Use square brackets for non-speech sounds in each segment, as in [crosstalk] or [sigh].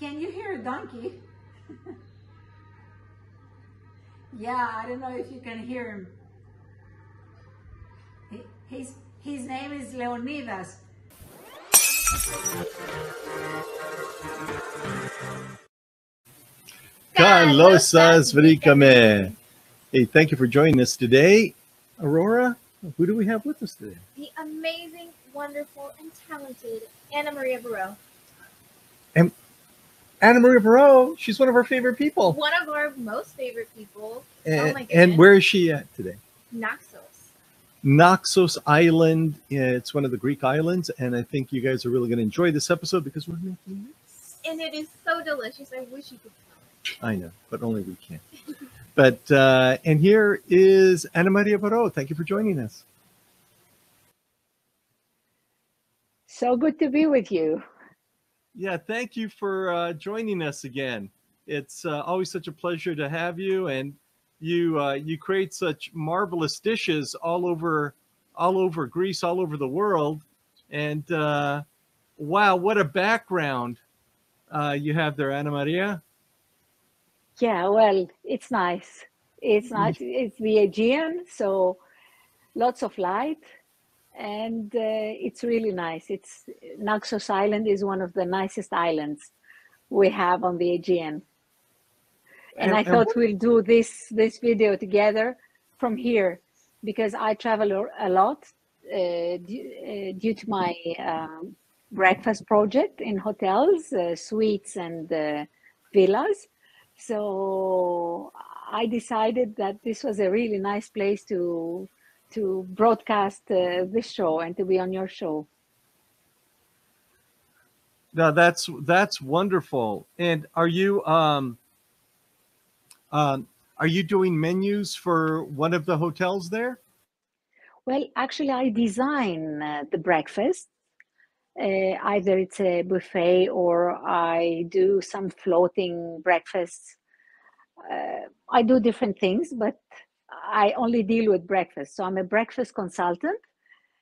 Can you hear a donkey? [laughs] yeah, I don't know if you can hear him. He, his, his name is Leonidas. Carlosas Vrikame. Hey, thank you for joining us today. Aurora, who do we have with us today? The amazing, wonderful, and talented Anna Maria Barouh. And Anna Maria Barouh, she's one of our favorite people. One of our most favorite people. And, oh my goodness. and where is she at today? Naxos. Naxos Island. It's one of the Greek islands, and I think you guys are really going to enjoy this episode because we're making this. And it is so delicious. I wish you could smell I know, but only we can. [laughs] but uh, and here is Anna Maria Barouh. Thank you for joining us. So good to be with you. Yeah, thank you for uh, joining us again. It's uh, always such a pleasure to have you, and you uh, you create such marvelous dishes all over all over Greece, all over the world, and uh, wow, what a background uh, you have there, Anna Maria. Yeah, well, it's nice. It's nice. It's the Aegean, so lots of light, and uh, it's really nice. It's Naxos Island is one of the nicest islands we have on the Aegean. And, And- I thought what- we'll do this this video together from here because I travel a- lot uh, due, uh, due to my um, breakfast project in hotels, uh, suites, and uh, villas. So I decided that this was a really nice place to to broadcast uh, this show and to be on your show. No, that's that's wonderful. And are you um, um, are you doing menus for one of the hotels there? Well, actually, I design uh, the breakfast. Uh, either it's a buffet or I do some floating breakfasts. Uh, I do different things, but I only deal with breakfast. So I'm a breakfast consultant.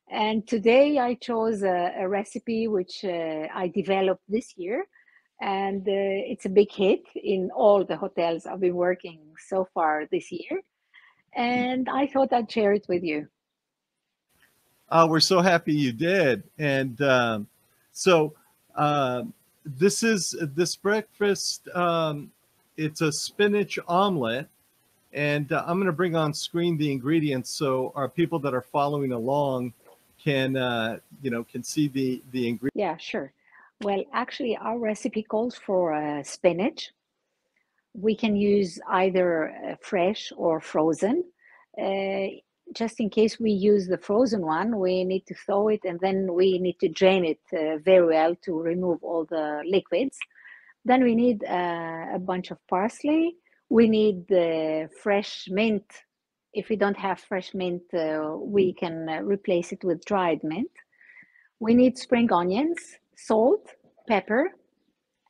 And today I chose a, a recipe which uh, I developed this year. And uh, it's a big hit in all the hotels I've been working so far this year. And I thought I'd share it with you. Uh, we're so happy you did. And um, so uh, this is this breakfast. Um, it's a spinach omelet, and uh, I'm going to bring on screen the ingredients so our people that are following along can uh, you know can see the the ingredients. Yeah, sure. Well, actually, our recipe calls for uh, spinach. We can use either uh, fresh or frozen. Uh, just in case we use the frozen one, we need to thaw it and then we need to drain it uh, very well to remove all the liquids. Then we need a bunch of parsley. We need the fresh mint. If we don't have fresh mint, uh, we can uh, replace it with dried mint. We need spring onions, salt, pepper,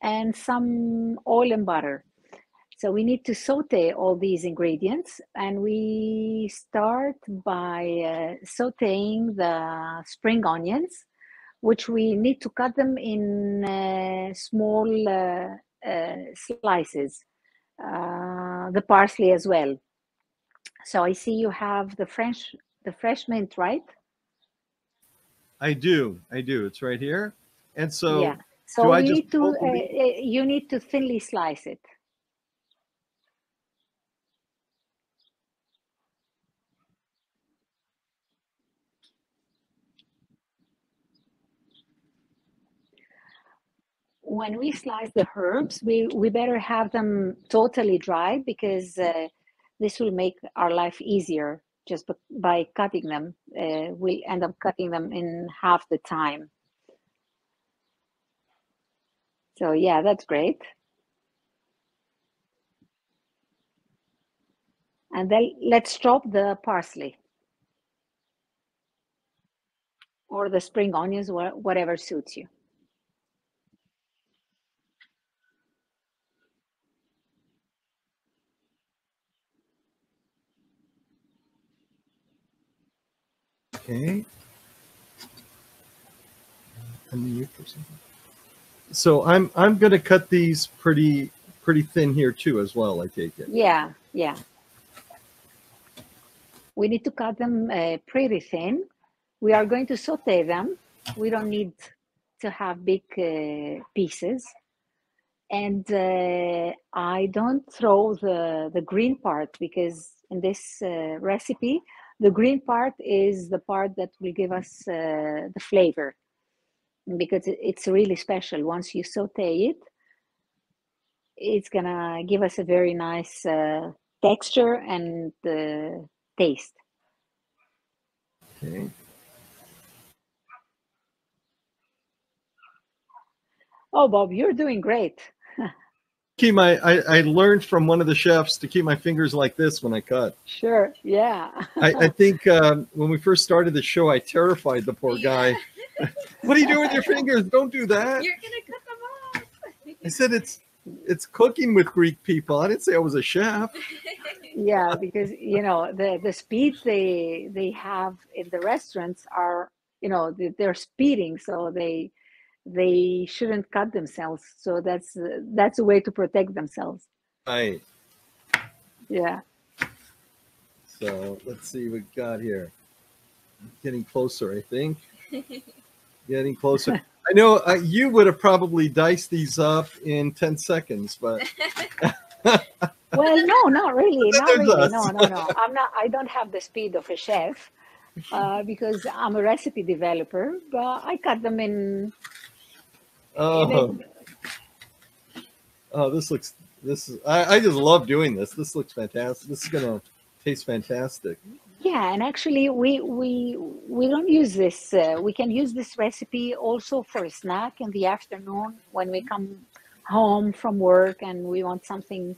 and some oil and butter. So we need to saute all these ingredients, and we start by uh, sauteing the spring onions, which we need to cut them in uh, small uh, uh, slices. Uh, the parsley as well. So I see you have the French, the fresh mint, right? I do, I do. It's right here. And so yeah. do So I you just need to uh, uh, you need to thinly slice it. When we slice the herbs, we, we better have them totally dry because uh, this will make our life easier just by cutting them. Uh, we'll end up cutting them in half the time. So yeah, that's great. And then let's chop the parsley or the spring onions, whatever suits you. Okay. Unmute or something. so I'm I'm gonna cut these pretty pretty thin here too as well. I take it. Yeah, yeah. We need to cut them uh, pretty thin. We are going to saute them. We don't need to have big uh, pieces. And uh, I don't throw the, the green part because in this uh, recipe, the green part is the part that will give us uh, the flavor because it's really special. Once you saute it, it's gonna give us a very nice uh, texture and uh, taste. Okay. Oh, Bob, you're doing great. Keep my I, I learned from one of the chefs to keep my fingers like this when I cut. Sure, yeah. I, I think um, when we first started the show, I terrified the poor guy. what are you doing with your fingers? Don't do that. You're gonna cut them off. I said it's it's cooking with Greek people. I didn't say I was a chef. [laughs] yeah because you know the the speed they they have in the restaurants are you know they- they're speeding so they they shouldn't cut themselves so that's uh, that's a way to protect themselves Right. yeah So let's see what we got here. Getting closer, I think. [laughs] Getting closer. I know uh, you would have probably diced these up in 10 seconds, but [laughs] [laughs] well no not really not really no no no i'm not i don't have the speed of a chef uh, because i'm a recipe developer but i cut them in oh, oh, this looks, this is, I, I just love doing this. This looks fantastic. This is going to taste fantastic. Yeah, and actually, we we we don't use this. Uh, we can use this recipe also for a snack in the afternoon when we come home from work and we want something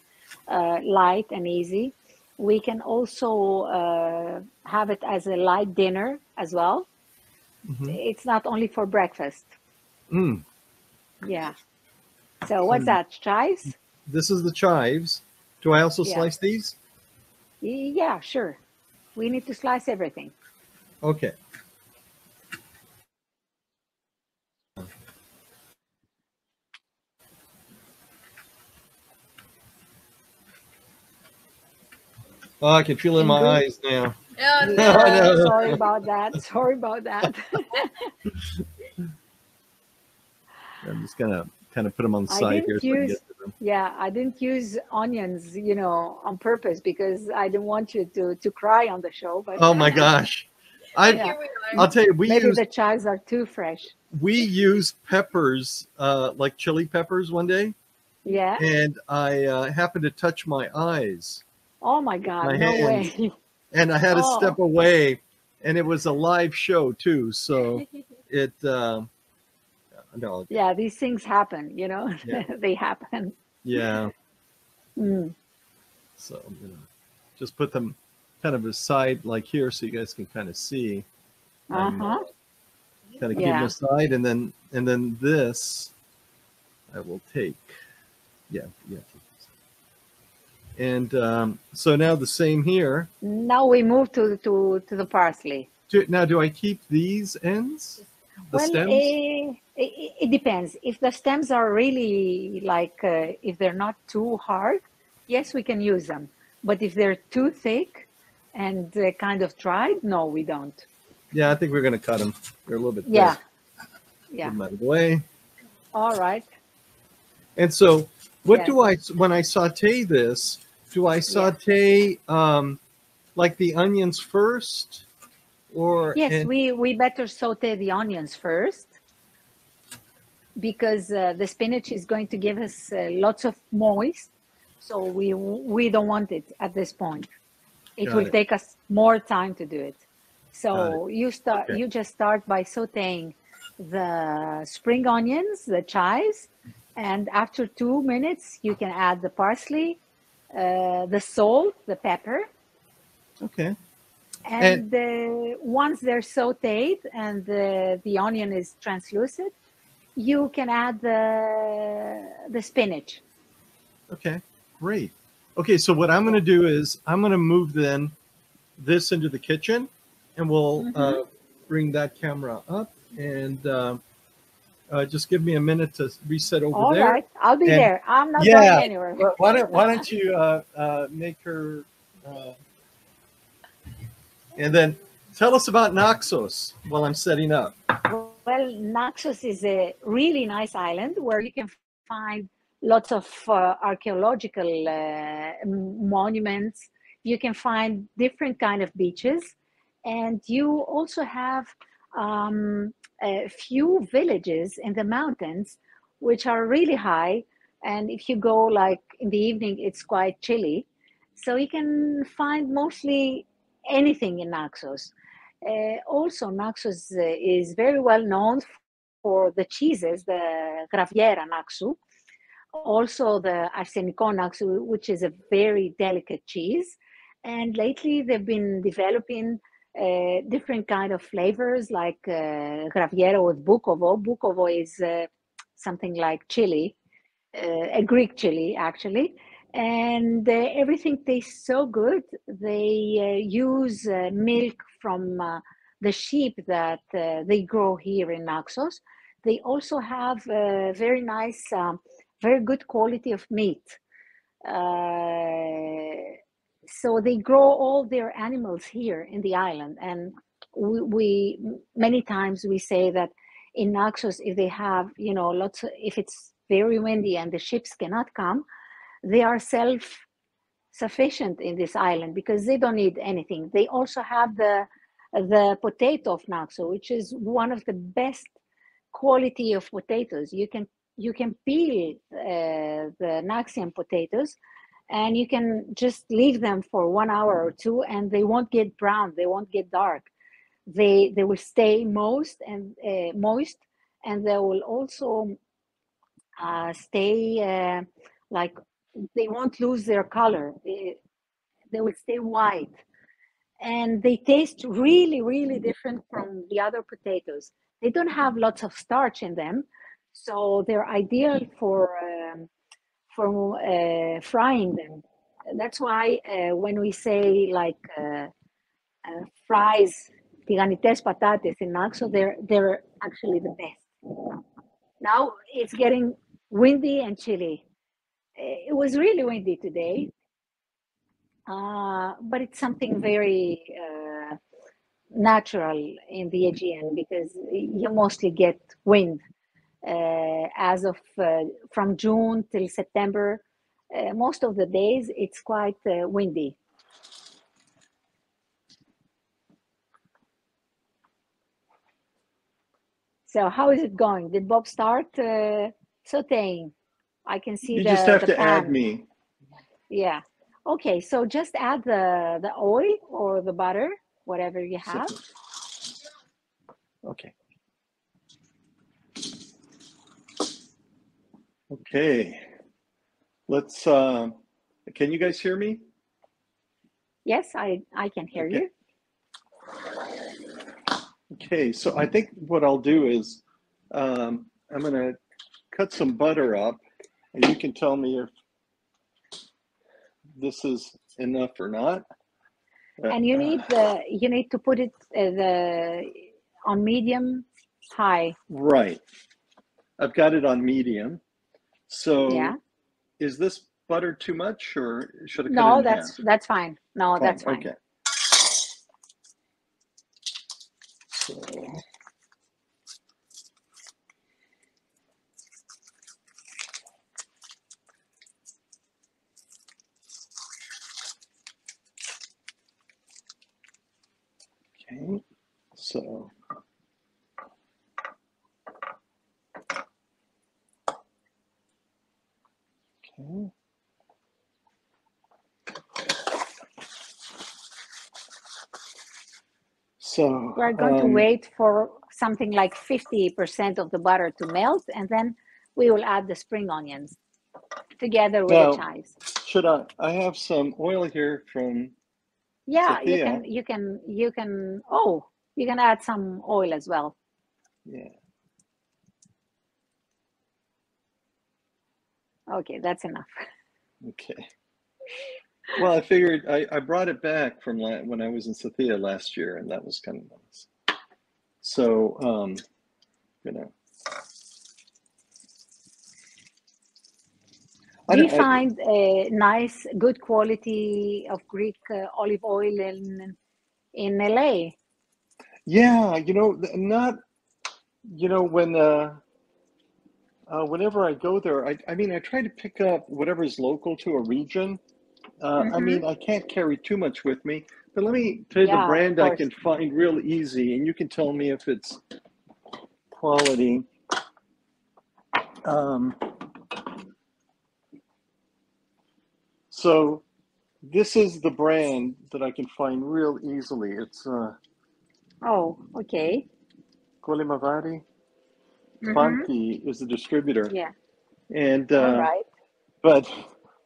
uh, light and easy. We can also uh, have it as a light dinner as well. Mhm. It's not only for breakfast. Mm. Yeah. So what's Hmm. that? Chives? This is the chives. Do I also Yeah. slice these? Yeah, sure. We need to slice everything. Okay. Oh, I can feel it in my eyes now. Oh [laughs] No, no. no. Sorry about that. Sorry about that. [laughs] I'm just gonna kind of put them on the side here. So use- get. Yeah, I didn't use onions, you know, on purpose because I didn't want you to to cry on the show. But Oh my [laughs] gosh! I Yeah. Here we are. I'll tell you, we maybe use the chives are too fresh. we use peppers, uh, like chili peppers, one day, Yeah. and I uh, happened to touch my eyes, Oh my God! My no hands. way. [laughs] and I had to Oh. step away, and it was a live show too, so [laughs] it. Uh, no, yeah, these things happen. You know, [laughs] Yeah. they happen. yeah. Mm. So I'm gonna just put them kind of aside, like here, so you guys can kind of see. Uh huh. kind of keep Yeah. them aside, and then and then this, I will take. Yeah, yeah. And um, so now the same here. Now we move to to to the parsley. Do, now, do I keep these ends? The well, stems? eh, it, it depends. If the stems are really like, uh, if they're not too hard, yes, we can use them. But if they're too thick and uh, kind of dried, no, we don't. yeah, I think we're going to cut them. They're a little bit. Yeah. thick. Yeah. Put 'em out of the way. All right. And so, what Yes. do I when I saute this? Do I saute um, like the onions first, or Yes, we, we better saute the onions first because uh, the spinach is going to give us uh, lots of moist. So we we don't want it at this point. It Got will it. take us more time to do it. So you start Okay. you just start by sauteing the spring onions, the chives, and after two minutes you can add the parsley, uh, the salt, the pepper, okay. And uh, once they're sauteed and the, the onion is translucent, you can add the, the spinach. Okay, great. Okay, so what I'm going to do is I'm going to move then this into the kitchen, and we'll uh, bring that camera up, and uh, Uh, just give me a minute to reset over All there. right, I'll be And- there. I'm not Yeah. going anywhere. Why- Why don't Why don't [laughs] you uh, uh, make her, uh, and then tell us about Naxos while I'm setting up. Well, Naxos is a really nice island where you can find lots of uh, archaeological uh, monuments. You can find different kind of beaches, and you also have um, a few villages in the mountains, which are really high. And if you go like in the evening, it's quite chilly. So you can find mostly anything in Naxos. Uh, also, Naxos uh, is very well known for the cheeses, the Graviera Naxu, also the Arsenico Naxu, which is a very delicate cheese. And lately, they've been developing uh, different kind of flavors, like uh, Graviera with Bukovo. Bukovo is uh, something like chili, uh, a Greek chili, actually and uh, everything tastes so good. They uh, use uh, milk from the sheep that they grow here in Naxos. They also have very nice, um, very good quality of meat. So they grow all their animals here in the island, and we, we many times we say that in Naxos, if they have, you know, lots, of, if it's very windy and the ships cannot come, they are self sufficient in this island because they don't need anything. They also have the the potato of Naxo, which is one of the best quality of potatoes. You can you can peel uh, the Naxian potatoes and you can just leave them for one hour or two and they won't get brown, they won't get dark. They they will stay moist and uh, moist and they will also uh, stay uh, like they won't lose their color. They, they will stay white. And they taste really, really different from the other potatoes. They don't have lots of starch in them, so they're ideal for um, for uh, frying them. That's why uh, when we say like uh, uh, fries, tiganites patates in Naxo, they're they're actually the best. Now it's getting windy and chilly it was really windy today, uh, but it's something very uh, natural in the Aegean because you mostly get wind uh, as of uh, from June till September. Uh, most of the days it's quite uh, windy. So how is it going? Did Bob start sauteing? I can see You the, just have the to pan. add me. Yeah. Okay, so just add the the oil or the butter, whatever you have. Okay. Okay. Let's, uh, can you guys hear me? Yes, I I can hear Okay. you. Okay, so I think what I'll do is um, I'm going to cut some butter up and you can tell me if this is enough or not. And you need the you need to put it uh, the on medium high. Right. I've got it on medium. So Yeah. is this butter too much or should I cut it No, that's that's fine. No, Fine, that's fine. Okay. So, okay, so. Okay. So We're going to um, wait for something like 50% of the butter to melt and then we will add the spring onions together with Now- the chives. Should I? I have some oil here from. Yeah, you can you can you can oh, you can add some oil as well. Yeah. Okay, that's enough. Okay. Well, I figured I, I brought it back from when I was in Sophia last year, and that was kind of nice. So, um, you know. we find a nice, good quality of Greek uh, olive oil in in LA. Yeah, you know, not, you know, when, uh, uh, whenever I go there, I, I mean, I try to pick up whatever's local to a region. Uh, I Mhm. mean, I can't carry too much with me, but let me tell you Yeah, the brand I can find real easy, and you can tell me if it's quality. Um, so this is the brand that I can find real easily. It's uh, Oh, okay. Kolymvari. Mhm. Banti is the distributor, Yeah. and All uh, right. but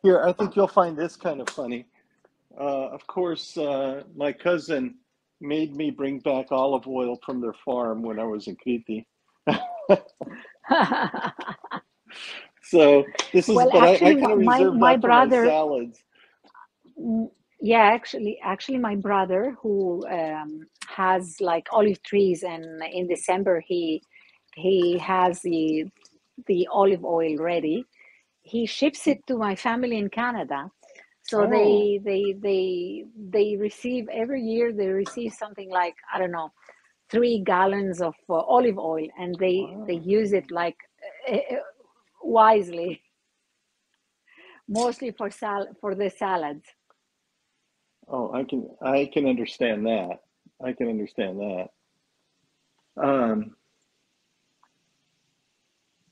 here I think you'll find this kind of funny. Uh, of course, uh, my cousin made me bring back olive oil from their farm when I was in Crete. [laughs] So this is, Well, but I, I actually, kind of my- my brother- my salads. Yeah, actually, actually, my brother who um, has like olive trees, and in December he he has the the olive oil ready. He ships it to my family in Canada. So they they they they receive every year they receive something like I don't know three gallons of uh, olive oil and they they use it like uh, wisely [laughs] mostly for sal for the salads Oh, I can I can understand that. I can understand that. Um,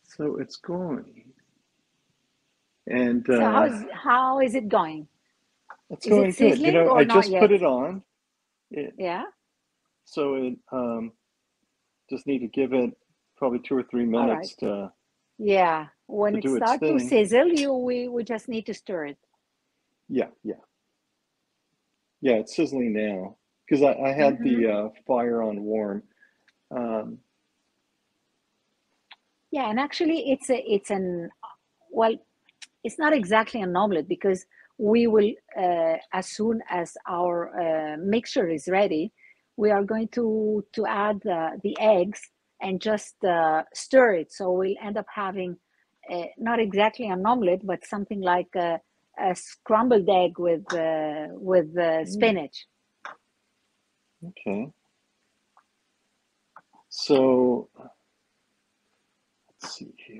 so it's going, and so uh, how's how is it going? It's is it going good. You know, I just put it on, it, yeah. So it um, just need to give it probably two or three minutes to. yeah. When To it its starts to sizzle you we, we just need to stir it. Yeah, yeah, yeah. It's sizzling now because I, I had the Mm-hmm. uh, fire on warm. Um, Yeah, and actually, it's a it's an well, it's not exactly an omelet because we will uh, as soon as our uh, mixture is ready, we are going to to add uh, the eggs and just uh, stir it. So we'll end up having uh, not exactly an omelet, but something like a, scrambled egg with uh, with uh, spinach. Okay. So let's see here.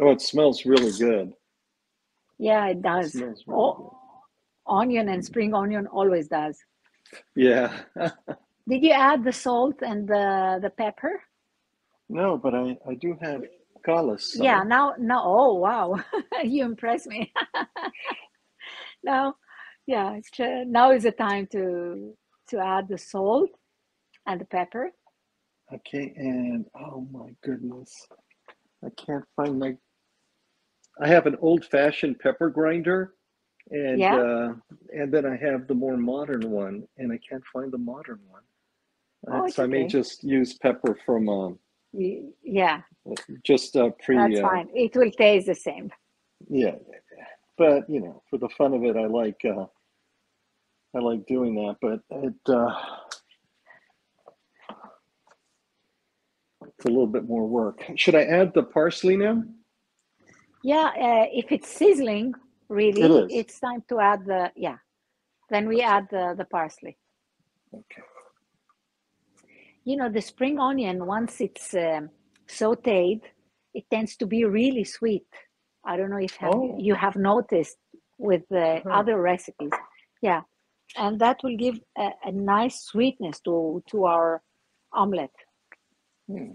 Oh, it smells really good. Yeah, it It does. smells really Oh, onion and spring onion always does. Yeah. [laughs] Did you add the salt and the the pepper? No, but I, I do have galas. Yeah, now now oh wow. [laughs] You impress me. [laughs] Now, yeah, it's now is the time to to add the salt and the pepper. Okay, and oh my goodness. I can't find my I have an old-fashioned pepper grinder and Yeah. uh and then I have the more modern one and I can't find the modern one. Oh, Uh, so I may just use pepper from um Yeah, just uh pre that's uh, fine. It will taste the same. yeah. But you know, for the fun of it I like uh I like doing that, but it uh it's a little bit more work. Should I add the parsley now? Yeah, uh, if it's sizzling, really, It it's time to add the yeah. Then we add the the parsley. Okay. You know, the spring onion once it's um, sautéed, it tends to be really sweet. I don't know if have, Oh. you have noticed with the Uh-huh. other recipes. Yeah, and that will give a, a nice sweetness to to our omelet. Hmm.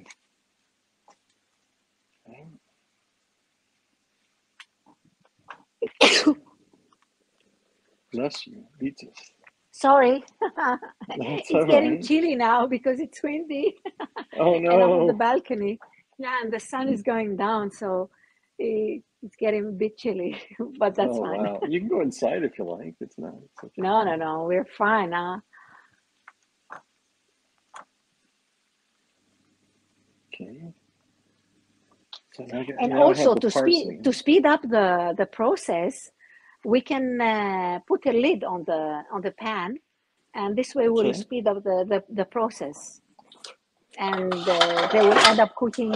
Bless you. Beatus. Sorry, [laughs] it's getting right. chilly now because it's windy. [laughs] Oh no! and I'm on the balcony. Yeah, and the sun is going down, so it's getting a bit chilly, [laughs] but that's oh fine. wow. You can go inside if you like. It's not. It's okay. No, no, no, we're fine. Huh? Okay. So now And now also the to speed to speed up the the process, we can uh, put a lid on the on the pan, and this way we'll Okay. speed up the, the, the process. And uh, they will end up cooking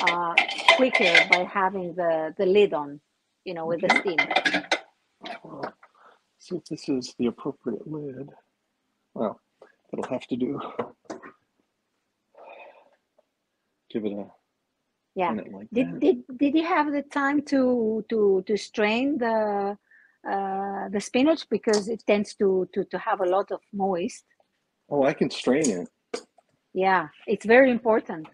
uh, quicker by having the, the lid on, you know, with the steam. Well, see if this is the appropriate lid. Well, it'll have to do. Give it a Yeah. like Did, that. did, did you have the time to, to, to strain the, uh, the spinach because it tends to, to, to have a lot of moist? Oh, I can strain it. Yeah, it's very important.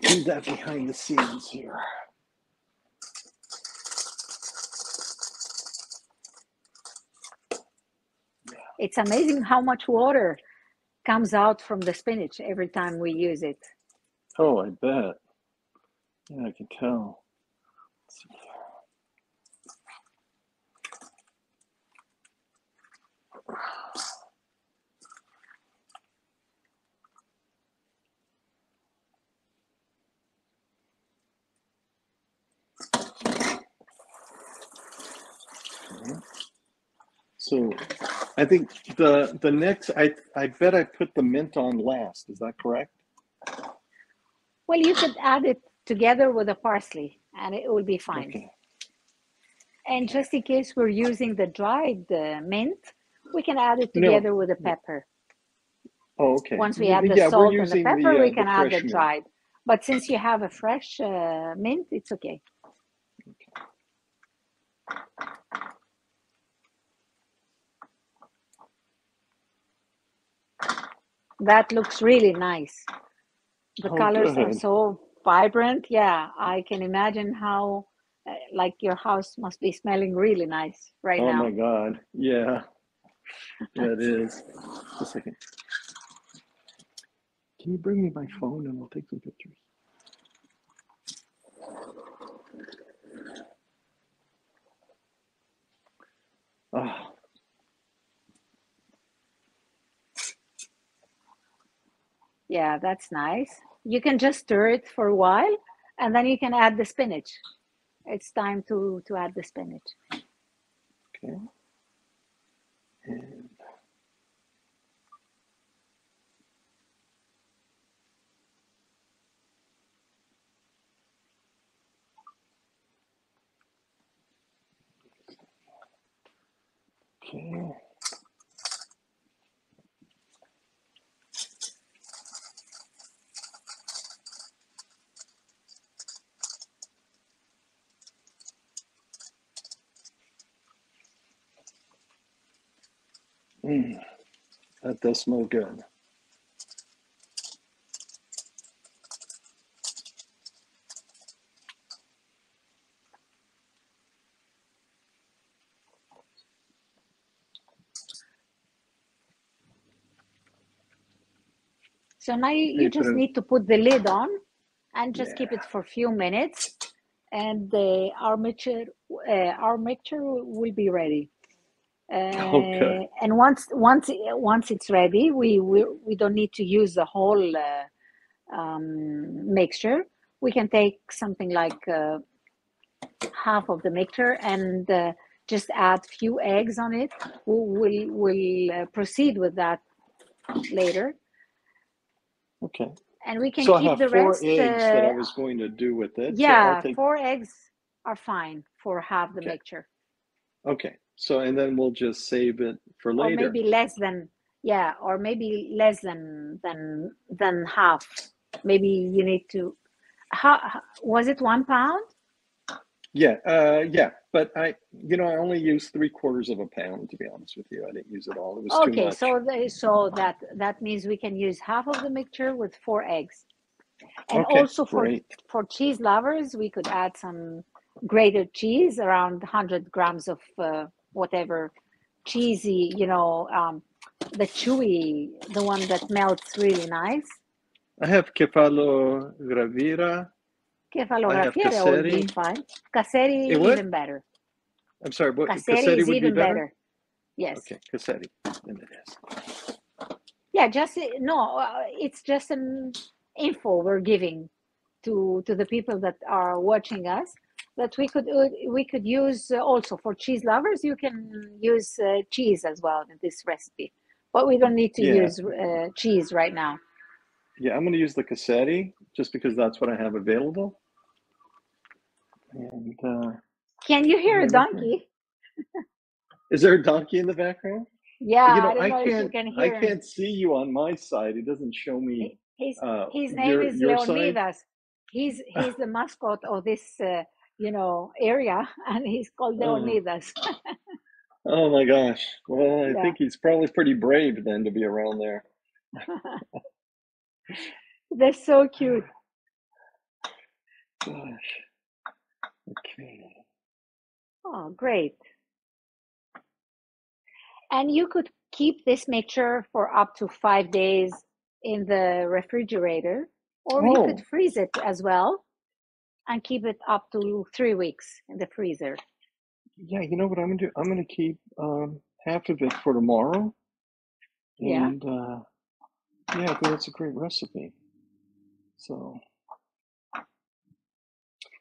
Do that behind the scenes here. It's amazing how much water comes out from the spinach every time we use it. Oh, I bet. Yeah, I can tell. So I think the the next I I bet I put the mint on last. Is that correct? Well, you could add it together with the parsley and it will be fine. Okay. And just in case we're using the dried uh, mint, we can add it No. together with the pepper. Oh, okay. Once we add the yeah, salt and the pepper, uh, we can add fresh the mint. dried. But since you have a fresh uh, mint, it's okay. That looks really nice. The Oh, colors are so vibrant. Yeah, I can imagine how, uh, like, your house must be smelling really nice right Oh now. Oh my God. Yeah. Yeah, it [laughs] is. Just a second. Can you bring me my phone and I'll take some pictures? Ah, Yeah, that's nice. You can just stir it for a while and then you can add the spinach. It's time to, to add the spinach. okay. And Okay. Mm, that does smell good. So now you, you just need to put the lid on and just keep it for a few minutes and the, our mixture uh, our mixture will be ready. Uh, Okay. And once once once it's ready, we we, we don't need to use the whole uh, um, mixture. We can take something like uh, half of the mixture and uh, just add few eggs on it. We'll we'll, we'll uh, proceed with that later, Okay. and we can So I keep have the four rest. eggs that I uh, was going to do with it. yeah, So four eggs are fine for half the Okay. mixture, okay. So and then we'll just save it for later. or maybe less than yeah, or maybe less than than than half. Maybe you need to. How was it one pound? Yeah, uh, yeah, but I, you know, I only used three quarters of a pound to be honest with you. I didn't use it all. It was too Okay, much. so the, so that that means we can use half of the mixture with four eggs, and Okay, also for great. for cheese lovers, we could add some grated cheese, around 100 grams of uh, whatever cheesy, you know, um, the chewy, the one that melts really nice. I have Kefalo Graviera. Would be Kasseri. fine. Kasseri It even better. I'm sorry, what Kasseri Kasseri is would be even better? better. Yes. Okay. Then it is. Yeah, just no, uh, it's just an info we're giving to to the people that are watching us that we could uh, we could use uh, also for cheese lovers. You can use uh, cheese as well in this recipe, but we don't need to Yeah. use uh, cheese right now. Yeah, I'm going to use the Kasseri just because that's what I have available. And uh, Can you hear a donkey? [laughs] is there a donkey in the background? Yeah, you know, I don't I, know can't. can I him. can't see you on my side. It doesn't show me. His Uh, his name your, is your side. Leonidas. He's he's the mascot of this uh, you know area, [laughs] and he's called Oh. Leonidas. Oh my gosh. Well, I Yeah. think he's probably pretty brave then to be around there. [laughs] They're so cute. Gosh. Okay. Oh, great. And you could keep this mixture for up to five days in the refrigerator, or you Oh. could freeze it as well and keep it up to three weeks in the freezer. Yeah, you know what I'm gonna do? I'm gonna keep um, half of it for tomorrow. Yeah. And uh, yeah, I think that's a great recipe. So,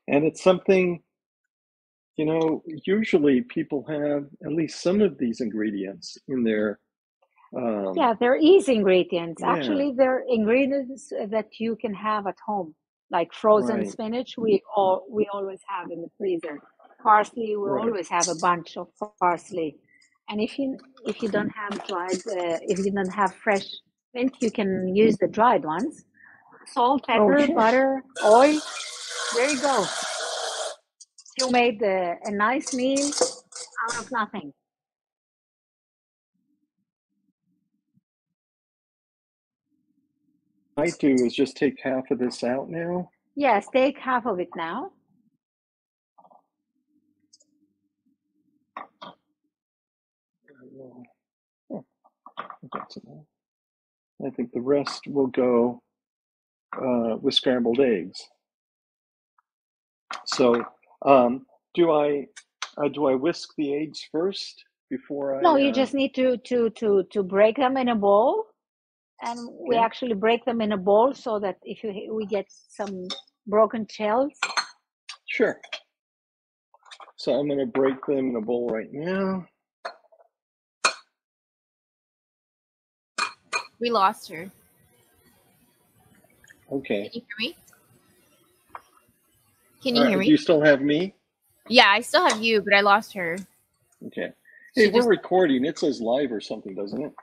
and it's something, you know, usually people have at least some of these ingredients in their. Um, Yeah, they're easy ingredients. Yeah. Actually, they're ingredients that you can have at home, like frozen Right. spinach. We all we always have in the freezer. Parsley, we Right. always have a bunch of parsley. And if you if you don't have dried, uh, if you don't have fresh mint, you can use the dried ones. Salt, Oh, pepper, sure. butter, oil. There you go. You made uh, a nice meal out of nothing. I do is just take half of this out now. Yes, take half of it now. That's enough. I think the rest will go uh, with scrambled eggs. So, um, do I uh, do I whisk the eggs first before I? No, you uh, just need to to to to break them in a bowl, and we Okay. actually break them in a bowl so that if you we get some broken shells. sure. So I'm going to break them in a bowl right now. We lost her. Okay. Can you hear me? Can you All hear me? Do you still have me? Yeah, I still have you, but I lost her. Okay. She Hey, we're just- recording. It says live or something, doesn't it?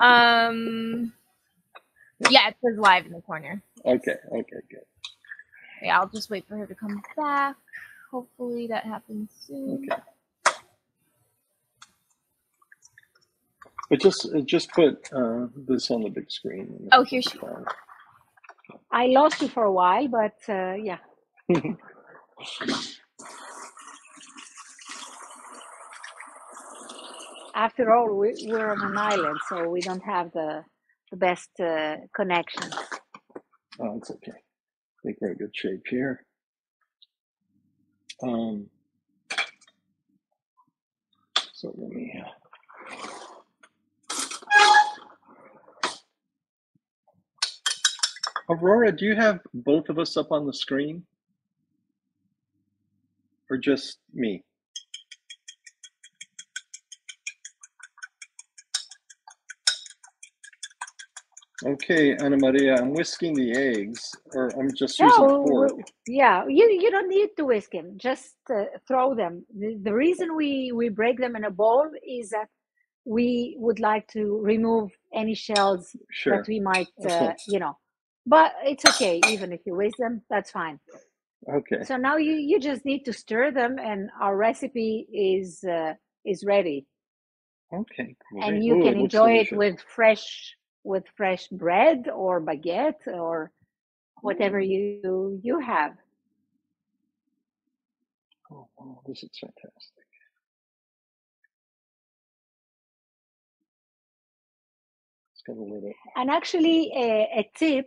Um, yeah, it says live in the corner. Okay. Okay. Good. Yeah, I'll just wait for her to come back. Hopefully that happens soon. Okay. But just just put uh, this on the big screen. Oh, here she- fine. I lost you for a while, but uh, yeah, [laughs] after all, we, we're on an island, so we don't have the the best uh, connection. Oh, it's okay. I think we're in good shape here. Um, so let me. Uh, Aurora, do you have both of us up on the screen? Or just me? Okay, Anna Maria, I'm whisking the eggs, or I'm just using No, fork. yeah, you you don't need to whisk them. Just uh, throw them. The, the reason we we break them in a bowl is that we would like to remove any shells Sure. that we might, uh, you know. But it's okay, even if you whisk them, that's fine. Okay. So now you you just need to stir them, and our recipe is uh, is ready, Okay. and you Ooh, can enjoy it with fresh with fresh bread or baguette or whatever Mm. you you have. Oh, wow, this is fantastic. It's got a little. And actually, a, a tip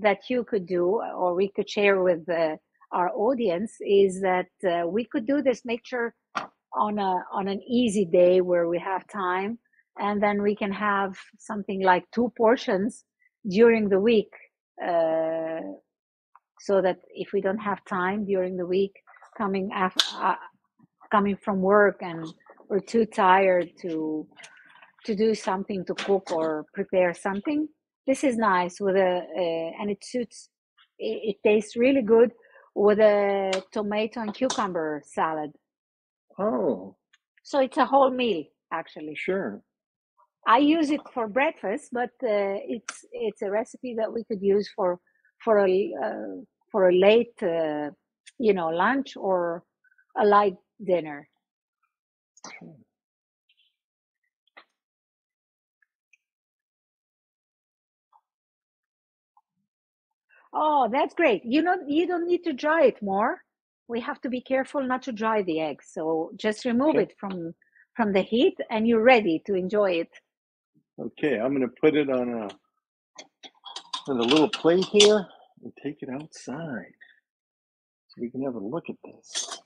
that you could do, or we could share with uh, our audience, is that uh, we could do this mixture on a on an easy day where we have time, and then we can have something like two portions during the week uh, so that if we don't have time during the week coming af- uh, coming from work and we're too tired to to do something to cook or prepare something this is nice with a uh, and it suits it, it tastes really good with a tomato and cucumber salad. Oh, so it's a whole meal actually. Sure. I use it for breakfast, but uh, it's it's a recipe that we could use for for a uh, for a late uh, you know lunch or a light dinner. Oh, that's great. You know, you don't need to dry it more. We have to be careful not to dry the eggs. So just remove Okay. it from from the heat, and you're ready to enjoy it. Okay, I'm gonna put it on a on a little plate here and take it outside so we can have a look at this.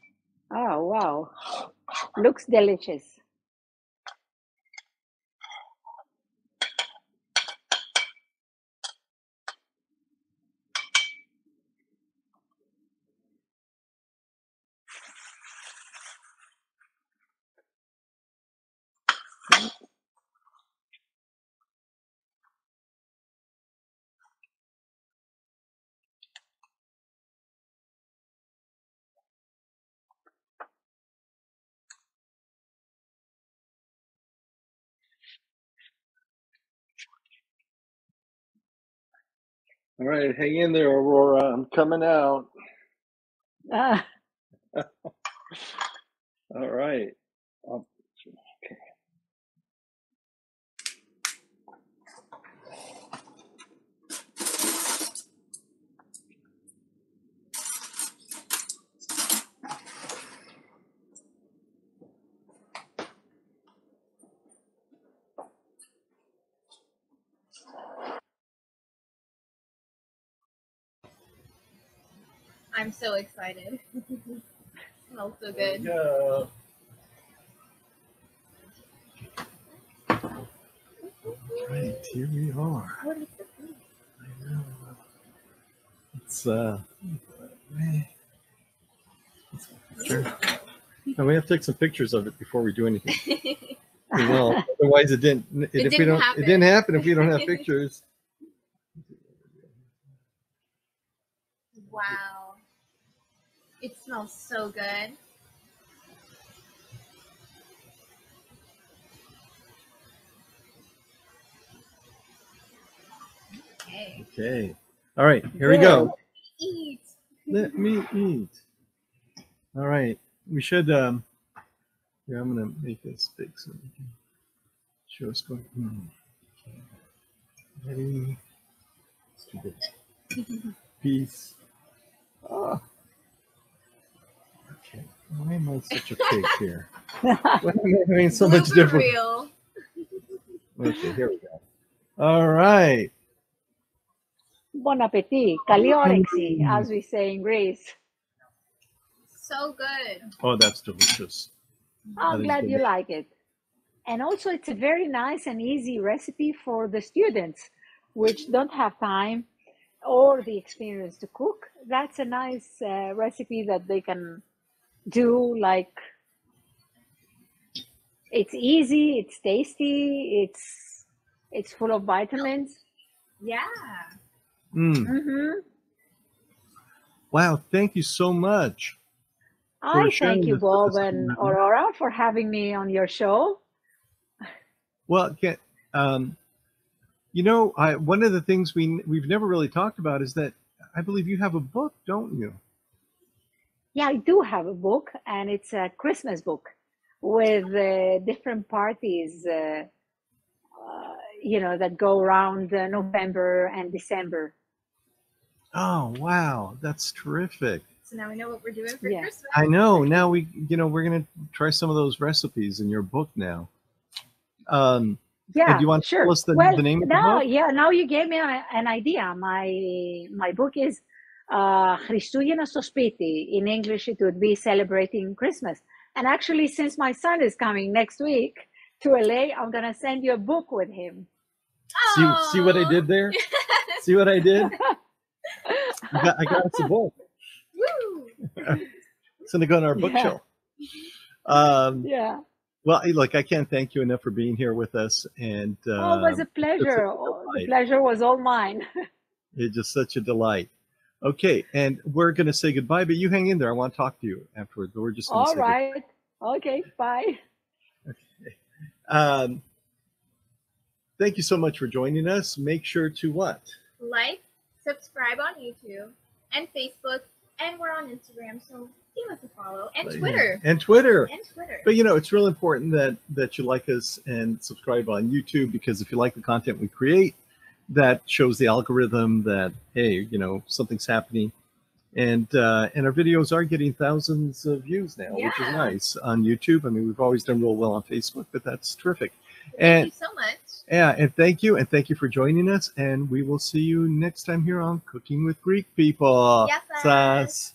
Oh, wow. Looks delicious. All right, hang in there, Aurora. I'm coming out. Ah, [laughs] All right. Um, I'm so excited. [laughs] smells so good. Yeah. Right, here we are. What is this? I know. It's uh. man. It's a we have to take some pictures of it before we do anything. We [laughs] will. Otherwise, it didn't. It, if didn't don't, happen. it didn't happen if we don't have [laughs] pictures. wow. It smells so good. Okay. Okay. All right. Here we go. Eat. Let me eat. All right. We should. Um. Yeah, I'm gonna make this big so we can show us going. Hmm. Ready. Let's do this. [laughs] Peace. Ah. Why am I such a pig here? [laughs] Why am I having so much different? Okay, here we go. All right. Bon appetit. Kali orexi, as we say in Greece. So good. Oh, that's delicious. I'm that glad you like it. And also, it's a very nice and easy recipe for the students, which don't have time or the experience to cook. That's a nice uh, recipe that they can do. Like, it's easy, it's tasty, it's it's full of vitamins. Yeah. Mm. hmm Wow. Thank you so much. I thank you, this with Bob and. Aurora, for having me on your show. Well, can, um, you know, I, one of the things we we've never really talked about is that I believe you have a book, don't you? Yeah, I do have a book, and it's a Christmas book with uh, different parties, uh, uh, you know, that go around uh, November and December. Oh, wow, that's terrific. So now we know what we're doing for Yeah. Christmas. I know. Now we, you know, we're gonna try some of those recipes in your book now. Um, Yeah, do you want to tell us the, well, the name of the now, book? yeah, now you gave me an, an idea. My my book is uh, Χριστούγεννα στο σπίτι. In English, it would be celebrating Christmas. And actually, since my son is coming next week to LA, I'm gonna send you a book with him. See, see what I Aw. did there? [laughs] See what I did? I got, I got us a [laughs] book. Woo! It's going to go on our Yeah. bookshelf. Um, Yeah. well, hey, look, I can't thank you enough for being here with us. And uh, oh, it was a pleasure. Oh, the delight. pleasure was all mine. [laughs] it's just such a delight. Okay, and we're going to say goodbye, but you hang in there. I want to talk to you afterwards, but we're just going to all say goodbye. Okay. Bye. [laughs] Um, thank you so much for joining us. Make sure to what? Like, subscribe on YouTube and Facebook, and we're on Instagram, so give us a follow. And Twitter. And Twitter. And Twitter. But you know, it's real important that that you like us and subscribe on YouTube because if you like the content we create, that shows the algorithm that hey, you know, something's happening. And uh, and our videos are getting thousands of views now, which is nice on YouTube. I mean, we've always done real well on Facebook, but that's terrific. Thank And you so much. yeah, and thank you, and thank you for joining us. And we will see you next time here on Cooking with Greek People. Yes.